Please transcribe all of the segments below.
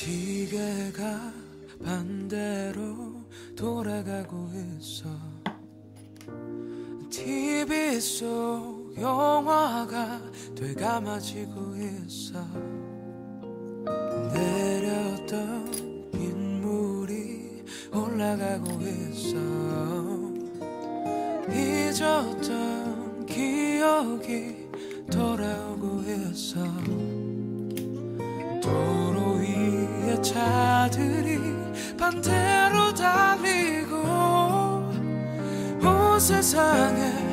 시계가 반대로 돌아가고 있어. TV 속 영화가 되감아지고 있어. 내렸던 빗물이 올라가고 있어. 잊었던 기억이 돌아오고 있어 위에 차들이 반대로 달리고 온 세상에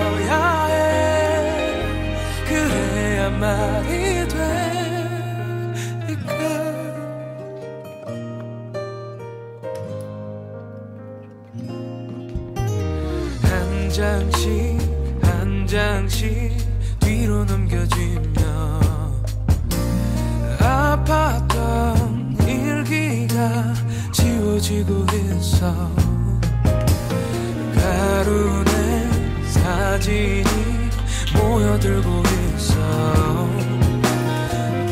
있어야 해. 그래야 말이 되니까? 한 장씩 한 장씩 뒤로 넘겨지며 아팠던 일기가 지워지고 있어. 가루 모여들고 있어.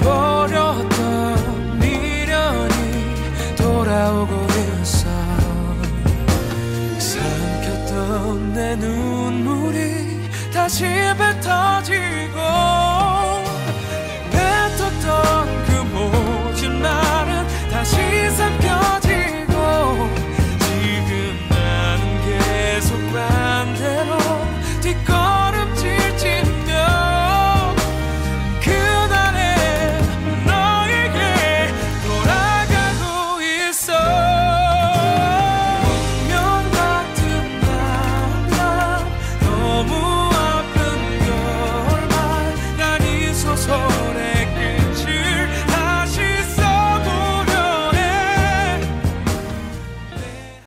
버렸던 미련이 돌아오고 있어. 삼켰던 내 눈물이 다시 뱉어지고